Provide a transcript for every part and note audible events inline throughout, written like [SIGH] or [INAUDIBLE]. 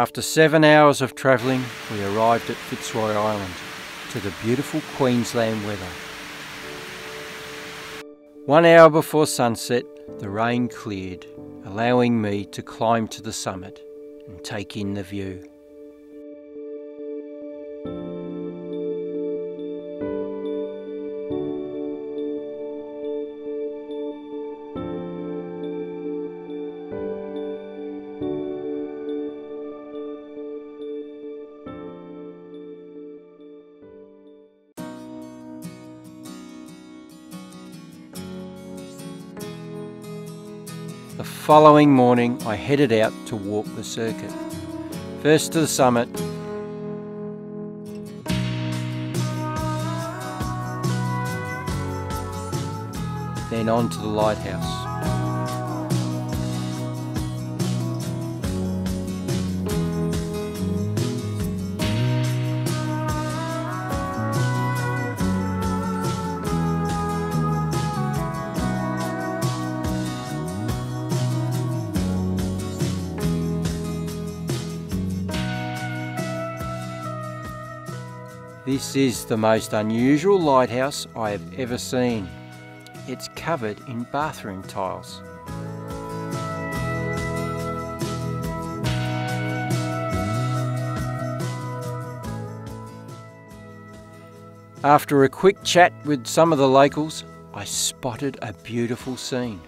After seven hours of travelling, we arrived at Fitzroy Island to the beautiful Queensland weather. One hour before sunset, the rain cleared, allowing me to climb to the summit and take in the view. Following morning, I headed out to walk the circuit. First to the summit, then on to the lighthouse. This is the most unusual lighthouse I have ever seen. It's covered in bathroom tiles. After a quick chat with some of the locals, I spotted a beautiful scene.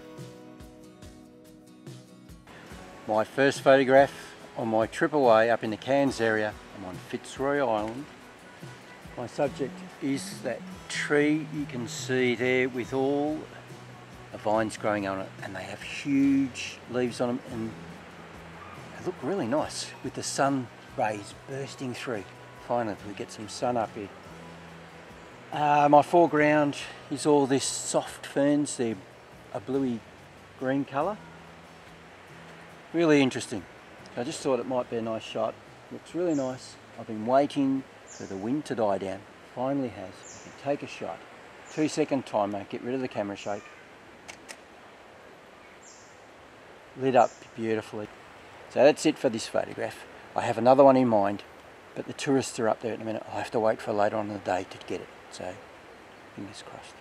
My first photograph on my trip away up in the Cairns area. I'm on Fitzroy Island. My subject is that tree you can see there with all the vines growing on it and they have huge leaves on them and they look really nice with the sun rays bursting through. Finally we get some sun up here. Uh, my foreground is all this soft ferns, they're a bluey green colour. Really interesting. I just thought it might be a nice shot. Looks really nice. I've been waiting for the wind to die down. Finally has. Take a shot. Two second timer, get rid of the camera shake. Lit up beautifully. So that's it for this photograph. I have another one in mind, but the tourists are up there at the minute. I'll have to wait for later on in the day to get it. So fingers crossed.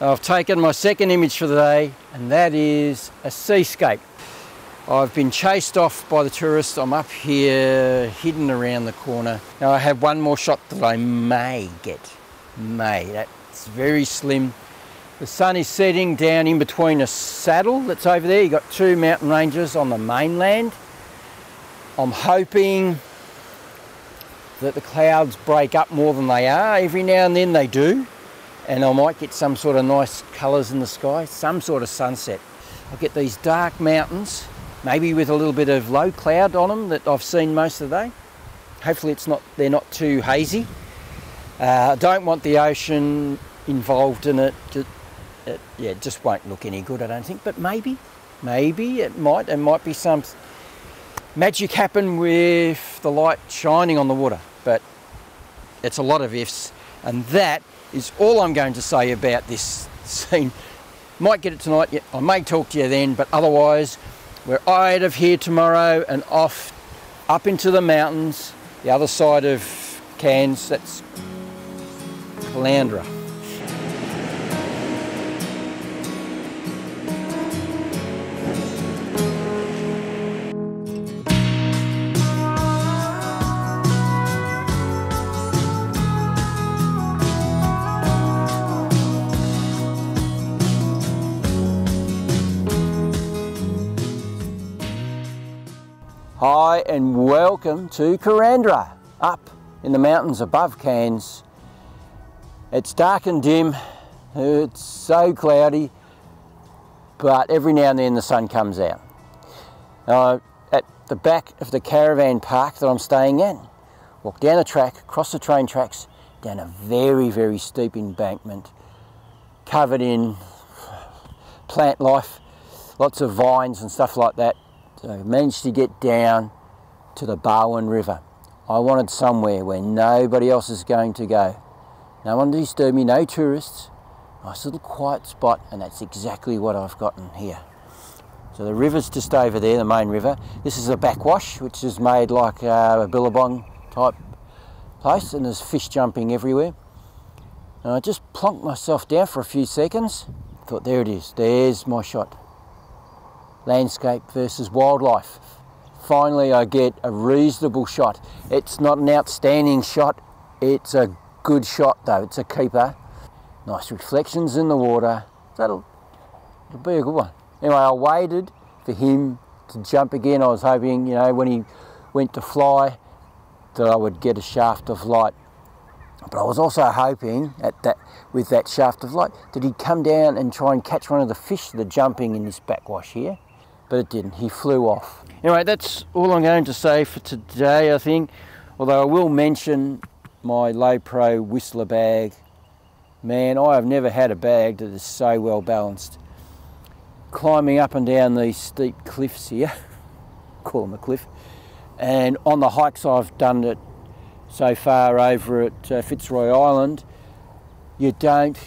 I've taken my second image for the day, and that is a seascape. I've been chased off by the tourists. I'm up here, hidden around the corner. Now I have one more shot that I may get. May. That's very slim. The sun is setting down in between a saddle that's over there. You've got two mountain ranges on the mainland. I'm hoping that the clouds break up more than they are. Every now and then they do. And I might get some sort of nice colours in the sky, some sort of sunset. I'll get these dark mountains maybe with a little bit of low cloud on them that I've seen most of the day. Hopefully it's not they're not too hazy. Uh, I don't want the ocean involved in it. it. Yeah, it just won't look any good, I don't think. But maybe, maybe it might. There might be some magic happen with the light shining on the water. But it's a lot of ifs, and that is all I'm going to say about this [LAUGHS] scene. Might get it tonight. I may talk to you then, but otherwise. We're out of here tomorrow and off up into the mountains, the other side of Cairns, that's Kuranda. Hi and welcome to Kuranda, up in the mountains above Cairns. It's dark and dim, it's so cloudy, but every now and then the sun comes out. Now, at the back of the caravan park that I'm staying in, walk down the track, cross the train tracks, down a very, very steep embankment, covered in plant life, lots of vines and stuff like that. So I managed to get down to the Barron River. I wanted somewhere where nobody else is going to go. No one to disturb me, no tourists. Nice little quiet spot, and that's exactly what I've gotten here. So the river's just over there, the main river. This is a backwash, which is made like uh, a billabong type place, and there's fish jumping everywhere. And I just plonked myself down for a few seconds. Thought, there it is, there's my shot. Landscape versus wildlife. Finally, I get a reasonable shot. It's not an outstanding shot, it's a good shot though, it's a keeper. Nice reflections in the water. That'll, that'll be a good one. Anyway, I waited for him to jump again. I was hoping, you know, when he went to fly, that I would get a shaft of light. But I was also hoping at that with that shaft of light that he'd come down and try and catch one of the fish that are jumping in this backwash here. But it didn't. He flew off. Anyway, that's all I'm going to say for today, I think. Although I will mention my Lowepro Whistler bag. Man, I have never had a bag that is so well balanced. Climbing up and down these steep cliffs here, [LAUGHS] call them a cliff, and on the hikes I've done it so far over at uh, Fitzroy Island, you don't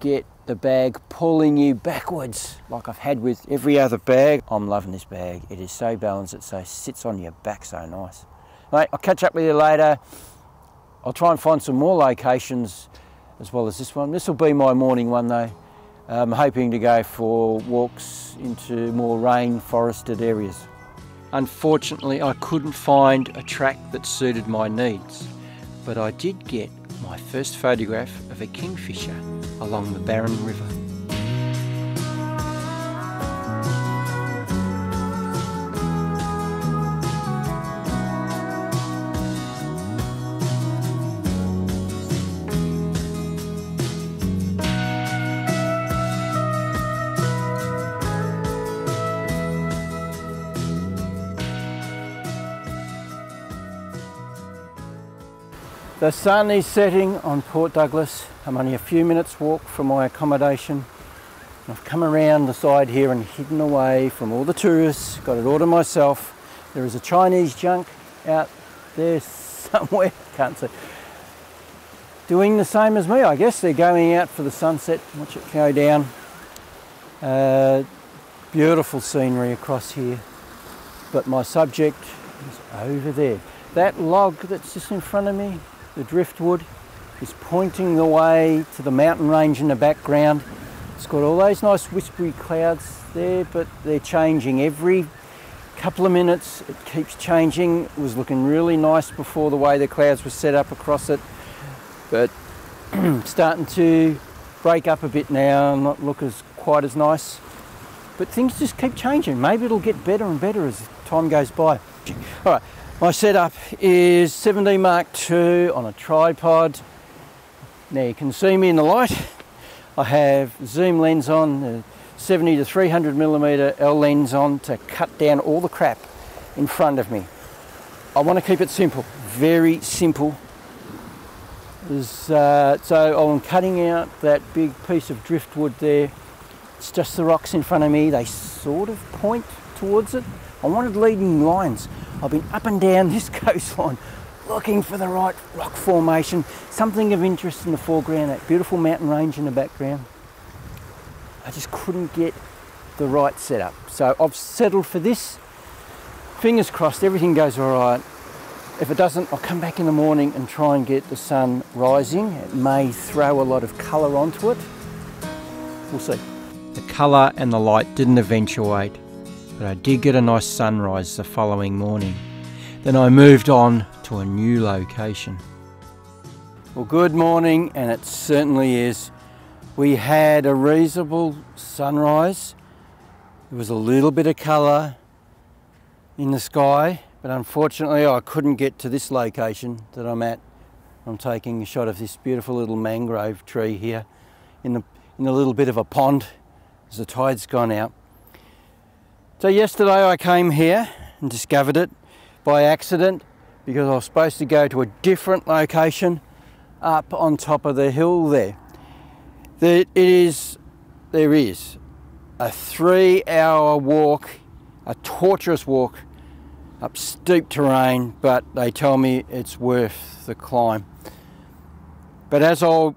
get the bag pulling you backwards like I've had with every other bag. I'm loving this bag. It is so balanced, it so sits on your back so nice. Mate, I'll catch up with you later. I'll try and find some more locations as well as this one. This will be my morning one though. I'm hoping to go for walks into more rain-forested areas. Unfortunately, I couldn't find a track that suited my needs, but I did get my first photograph of a kingfisher along the Barron River. The sun is setting on Port Douglas. I'm only a few minutes walk from my accommodation. I've come around the side here and hidden away from all the tourists, got it all to myself. There is a Chinese junk out there somewhere, [LAUGHS] can't see. Doing the same as me, I guess. They're going out for the sunset, watch it go down. Uh, beautiful scenery across here. But my subject is over there. That log that's just in front of me, the driftwood is pointing the way to the mountain range in the background. It's got all those nice whispery clouds there, but they're changing every couple of minutes. It keeps changing. It was looking really nice before the way the clouds were set up across it, but [CLEARS THROAT] starting to break up a bit now, and not look as quite as nice. But things just keep changing. Maybe it'll get better and better as time goes by. All right, my setup is 7D Mark II on a tripod. Now you can see me in the light. I have zoom lens on, the 70 to 300 millimeter L lens on to cut down all the crap in front of me. I want to keep it simple, very simple. Uh, so I'm cutting out that big piece of driftwood there. It's just the rocks in front of me. They sort of point towards it. I wanted leading lines. I've been up and down [LAUGHS] this coastline looking for the right rock formation, something of interest in the foreground, that beautiful mountain range in the background. I just couldn't get the right setup. So I've settled for this. Fingers crossed everything goes all right. If it doesn't, I'll come back in the morning and try and get the sun rising. It may throw a lot of colour onto it. We'll see. The colour and the light didn't eventuate but I did get a nice sunrise the following morning. Then I moved on to a new location. Well, good morning, and it certainly is. We had a reasonable sunrise. There was a little bit of colour in the sky, but unfortunately, I couldn't get to this location that I'm at. I'm taking a shot of this beautiful little mangrove tree here in, the, in a little bit of a pond as the tide's gone out. So yesterday I came here and discovered it by accident because I was supposed to go to a different location up on top of the hill there. It is, there is a three hour walk, a torturous walk up steep terrain, but they tell me it's worth the climb. But as I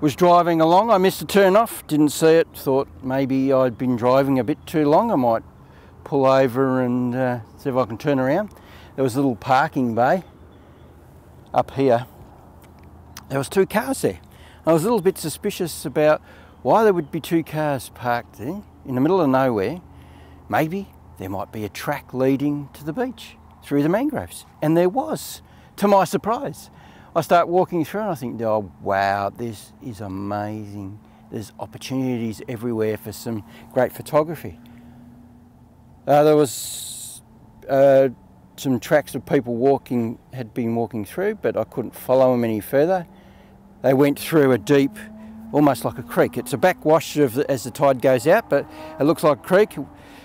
was driving along, I missed a turn off, didn't see it, thought maybe I'd been driving a bit too long, I might pull over and uh, see if I can turn around. There was a little parking bay up here. There was two cars there. I was a little bit suspicious about why there would be two cars parked there in the middle of nowhere. Maybe there might be a track leading to the beach through the mangroves. And there was, to my surprise. I start walking through and I think, oh wow, this is amazing. There's opportunities everywhere for some great photography. Uh, there was uh, some tracks of people walking, had been walking through, but I couldn't follow them any further. They went through a deep, almost like a creek. It's a backwash of the, as the tide goes out, but it looks like a creek.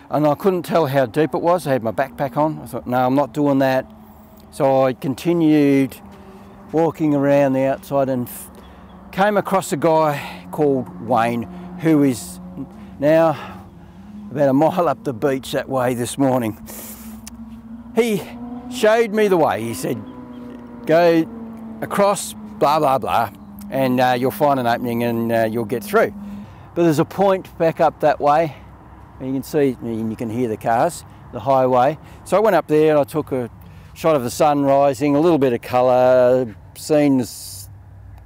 And I couldn't tell how deep it was. I had my backpack on. I thought, no, I'm not doing that. So I continued walking around the outside and came across a guy called Wayne who is now about a mile up the beach that way this morning. He showed me the way. He said, go across, blah, blah, blah, and uh, you'll find an opening and uh, you'll get through. But there's a point back up that way, and you can see, and you can hear the cars, the highway. So I went up there and I took a shot of the sun rising, a little bit of colour, scenes,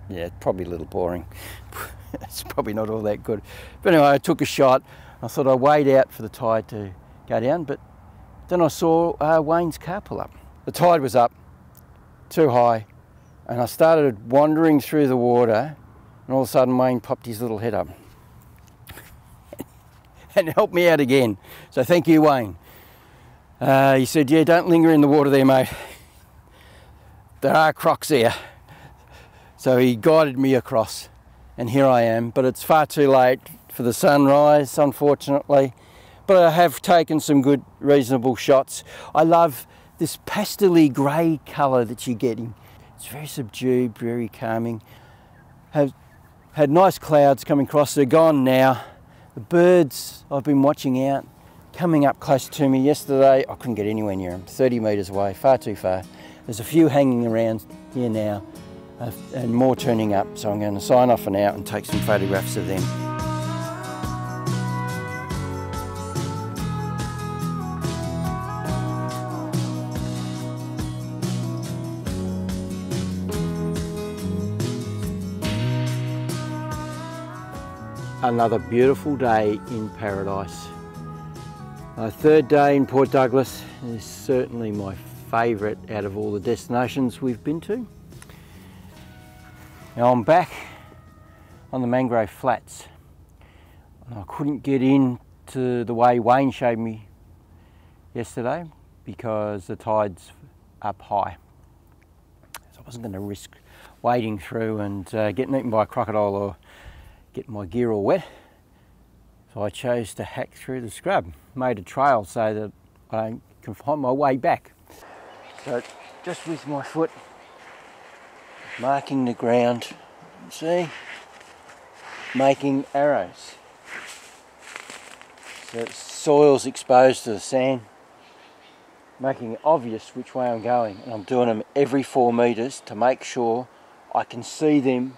yeah, probably a little boring. [LAUGHS] it's probably not all that good. But anyway, I took a shot. I thought I'd wait out for the tide to go down, but then I saw uh, Wayne's car pull up. The tide was up, too high, and I started wandering through the water, and all of a sudden Wayne popped his little head up [LAUGHS] and helped me out again. So thank you, Wayne. Uh, he said, yeah, don't linger in the water there, mate [LAUGHS] there are crocs there. So he guided me across, and here I am. But it's far too late for the sunrise, unfortunately. But I have taken some good, reasonable shots. I love this pastely grey colour that you're getting. It's very subdued, very calming. Have had nice clouds coming across. They're gone now. The birds I've been watching out coming up close to me yesterday. I couldn't get anywhere near them, 30 metres away, far too far. There's a few hanging around here now uh, and more turning up. So I'm going to sign off for now and take some photographs of them. Another beautiful day in paradise. My third day in Port Douglas is certainly my favourite out of all the destinations we've been to. Now I'm back on the mangrove flats. I couldn't get in to the way Wayne showed me yesterday because the tide's up high. So I wasn't going to risk wading through and uh, getting eaten by a crocodile or getting my gear all wet. So I chose to hack through the scrub, made a trail so that I can find my way back. So just with my foot marking the ground, see, making arrows. So soil's exposed to the sand, making it obvious which way I'm going. And I'm doing them every four metres to make sure I can see them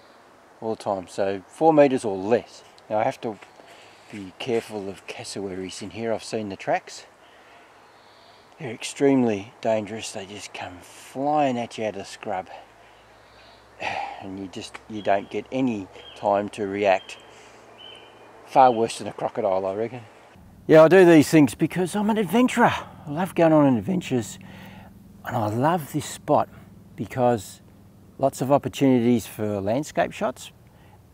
all the time. So four metres or less. Now I have to be careful of cassowaries in here. I've seen the tracks. They're extremely dangerous. They just come flying at you out of scrub. [SIGHS] And you just, you don't get any time to react. Far worse than a crocodile, I reckon. Yeah, I do these things because I'm an adventurer. I love going on adventures. And I love this spot because lots of opportunities for landscape shots.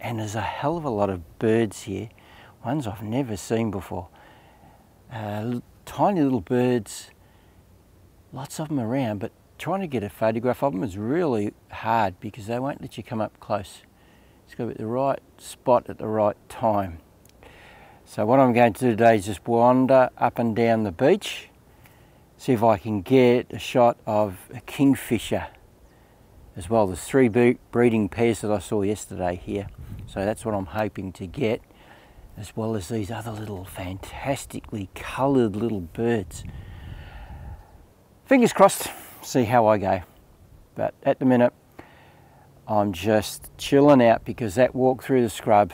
And there's a hell of a lot of birds here. Ones I've never seen before. Uh, tiny little birds lots of them around, but trying to get a photograph of them is really hard because they won't let you come up close. It's got to be at the right spot at the right time. So what I'm going to do today is just wander up and down the beach, see if I can get a shot of a kingfisher as well. There's three breeding pairs that I saw yesterday here. So that's what I'm hoping to get, as well as these other little fantastically coloured little birds fingers crossed, see how I go. But at the minute, I'm just chilling out because that walk through the scrub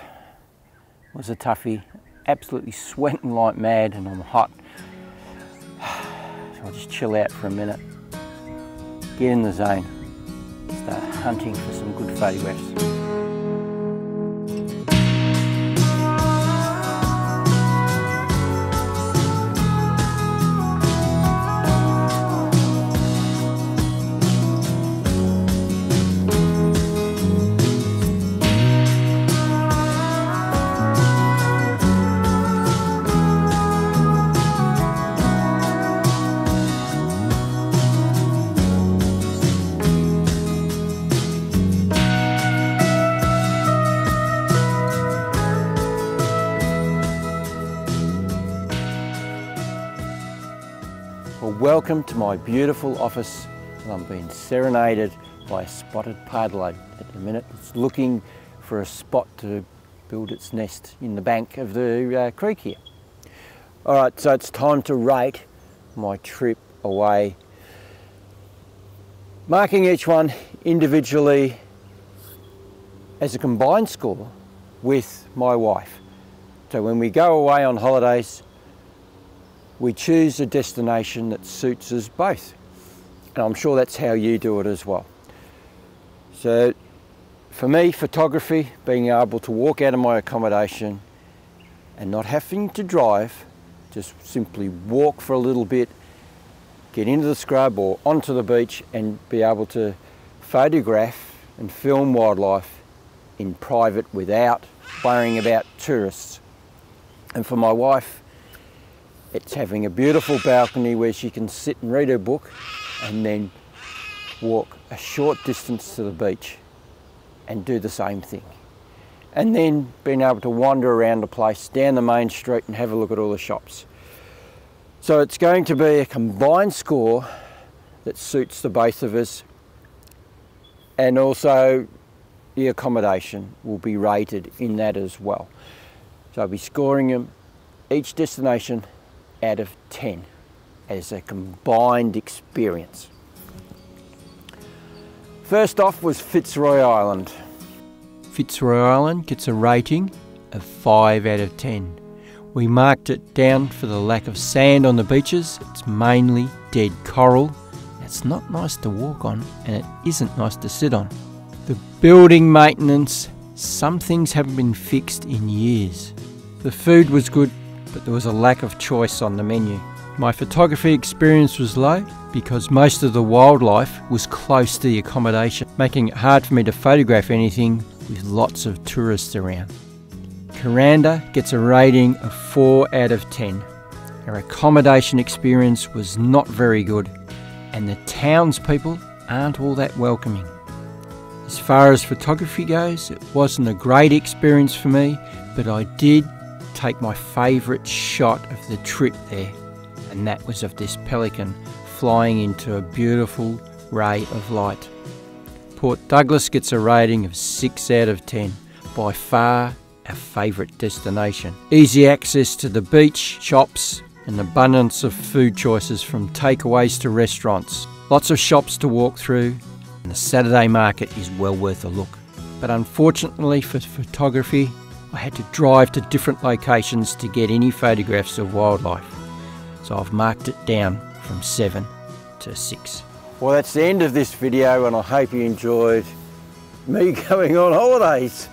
was a toughie. Absolutely sweating like mad and I'm hot. [SIGHS] So I'll just chill out for a minute, get in the zone, start hunting for some good photographs. Welcome to my beautiful office. and I'm being serenaded by a spotted pardalote at the minute. It's looking for a spot to build its nest in the bank of the uh, creek here. All right, so it's time to rate my trip away. Marking each one individually as a combined score with my wife. So when we go away on holidays, we choose a destination that suits us both. And I'm sure that's how you do it as well. So for me, photography, being able to walk out of my accommodation and not having to drive, just simply walk for a little bit, get into the scrub or onto the beach and be able to photograph and film wildlife in private without worrying about tourists. And for my wife, it's having a beautiful balcony where she can sit and read her book and then walk a short distance to the beach and do the same thing. And then being able to wander around the place, down the main street and have a look at all the shops. So it's going to be a combined score that suits the both of us and also the accommodation will be rated in that as well. So I'll be scoring them each destination out of 10 as a combined experience. First off was Fitzroy Island. Fitzroy Island gets a rating of 5 out of 10. We marked it down for the lack of sand on the beaches. It's mainly dead coral. It's not nice to walk on and it isn't nice to sit on. The building maintenance, some things haven't been fixed in years. The food was good but there was a lack of choice on the menu. My photography experience was low because most of the wildlife was close to the accommodation, making it hard for me to photograph anything with lots of tourists around. Kuranda gets a rating of 4 out of 10. Our accommodation experience was not very good, and the townspeople aren't all that welcoming. As far as photography goes, it wasn't a great experience for me, but I did take my favourite shot of the trip there, and that was of this pelican flying into a beautiful ray of light. Port Douglas gets a rating of 6 out of 10, by far our favourite destination. Easy access to the beach, shops, and abundance of food choices from takeaways to restaurants. Lots of shops to walk through, and the Saturday market is well worth a look. But unfortunately for photography, I had to drive to different locations to get any photographs of wildlife. So I've marked it down from 7 to 6. Well that's the end of this video and I hope you enjoyed me [LAUGHS] going on holidays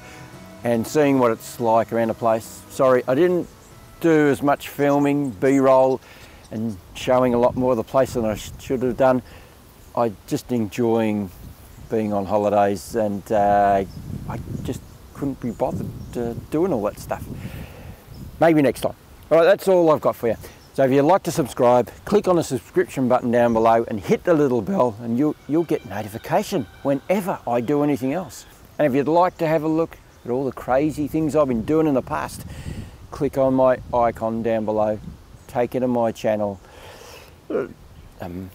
and seeing what it's like around the place. Sorry I didn't do as much filming, b-roll and showing a lot more of the place than I should have done. I just enjoying being on holidays and uh, I just couldn't be bothered uh, doing all that stuff. Maybe next time. All right, that's all I've got for you. So if you'd like to subscribe, click on the subscription button down below and hit the little bell and you'll, you'll get notification whenever I do anything else. And if you'd like to have a look at all the crazy things I've been doing in the past, click on my icon down below, take it to my channel. Um,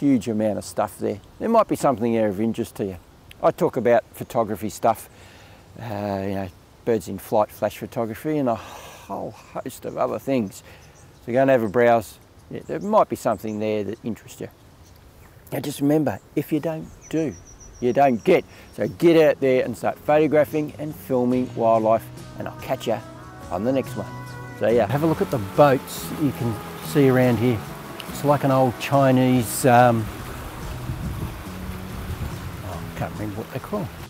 huge amount of stuff there. There might be something there of interest to you. I talk about photography stuff uh, you know, birds in flight flash photography and a whole host of other things. So go and have a browse. Yeah, there might be something there that interests you. Now just remember, if you don't do, you don't get. So get out there and start photographing and filming wildlife and I'll catch you on the next one. So yeah, have a look at the boats you can see around here. It's like an old Chinese, um, oh, I can't remember what they call them.